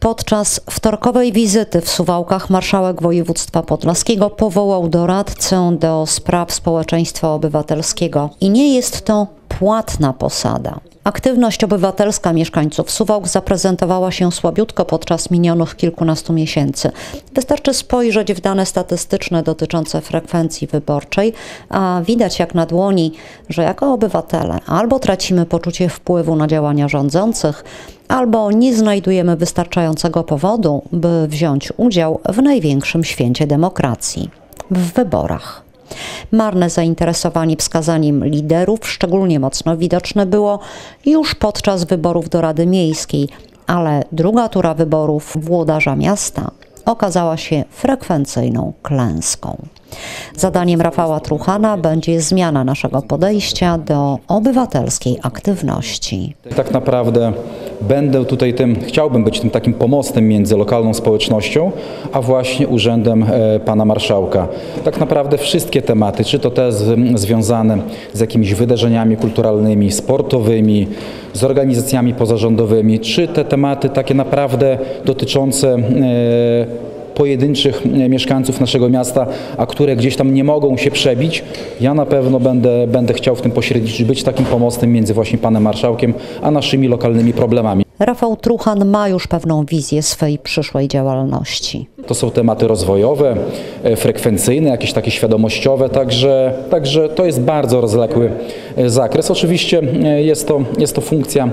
Podczas wtorkowej wizyty w Suwałkach marszałek województwa podlaskiego powołał doradcę do spraw społeczeństwa obywatelskiego. I nie jest to płatna posada. Aktywność obywatelska mieszkańców Suwałk zaprezentowała się słabiutko podczas minionych kilkunastu miesięcy. Wystarczy spojrzeć w dane statystyczne dotyczące frekwencji wyborczej, a widać jak na dłoni, że jako obywatele albo tracimy poczucie wpływu na działania rządzących, albo nie znajdujemy wystarczającego powodu, by wziąć udział w największym święcie demokracji w wyborach. Marne zainteresowanie wskazaniem liderów szczególnie mocno widoczne było już podczas wyborów do Rady Miejskiej, ale druga tura wyborów włodarza miasta okazała się frekwencyjną klęską. Zadaniem Rafała Truchana będzie zmiana naszego podejścia do obywatelskiej aktywności. Tak naprawdę będę tutaj tym, chciałbym być tym takim pomostem między lokalną społecznością, a właśnie urzędem e, pana marszałka. Tak naprawdę wszystkie tematy, czy to te związane z jakimiś wydarzeniami kulturalnymi, sportowymi, z organizacjami pozarządowymi, czy te tematy takie naprawdę dotyczące e, pojedynczych e, mieszkańców naszego miasta, a które gdzieś tam nie mogą się przebić, ja na pewno będę, będę chciał w tym pośredniczyć, być takim pomostem między właśnie panem marszałkiem, a naszymi lokalnymi problemami. Rafał Truchan ma już pewną wizję swej przyszłej działalności. To są tematy rozwojowe, e, frekwencyjne, jakieś takie świadomościowe, także, także to jest bardzo rozległy e, zakres. Oczywiście jest to, jest to funkcja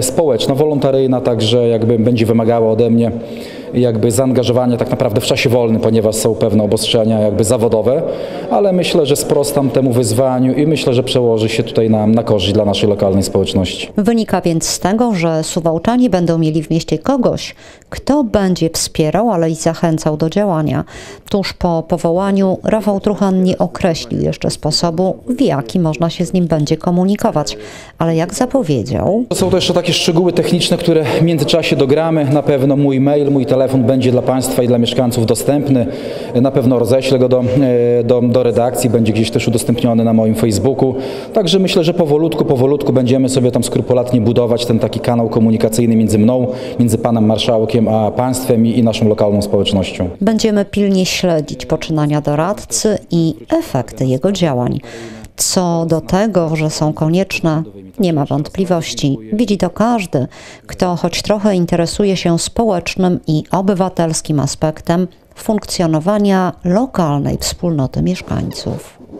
społeczna, wolontaryjna, także jakby będzie wymagała ode mnie jakby zaangażowanie tak naprawdę w czasie wolnym, ponieważ są pewne obostrzenia jakby zawodowe, ale myślę, że sprostam temu wyzwaniu i myślę, że przełoży się tutaj na, na korzyść dla naszej lokalnej społeczności. Wynika więc z tego, że Suwałczanie będą mieli w mieście kogoś, kto będzie wspierał, ale i zachęcał do działania. Tuż po powołaniu Rafał Truchan nie określił jeszcze sposobu, w jaki można się z nim będzie komunikować, ale jak zapowiedział... To są to jeszcze takie szczegóły techniczne, które w międzyczasie dogramy. Na pewno mój mail, mój telefon telefon będzie dla Państwa i dla mieszkańców dostępny. Na pewno roześlę go do, e, do, do redakcji, będzie gdzieś też udostępniony na moim Facebooku. Także myślę, że powolutku, powolutku będziemy sobie tam skrupulatnie budować ten taki kanał komunikacyjny między mną, między Panem Marszałkiem, a Państwem i, i naszą lokalną społecznością. Będziemy pilnie śledzić poczynania doradcy i efekty jego działań. Co do tego, że są konieczne, nie ma wątpliwości. Widzi to każdy, kto choć trochę interesuje się społecznym i obywatelskim aspektem funkcjonowania lokalnej wspólnoty mieszkańców.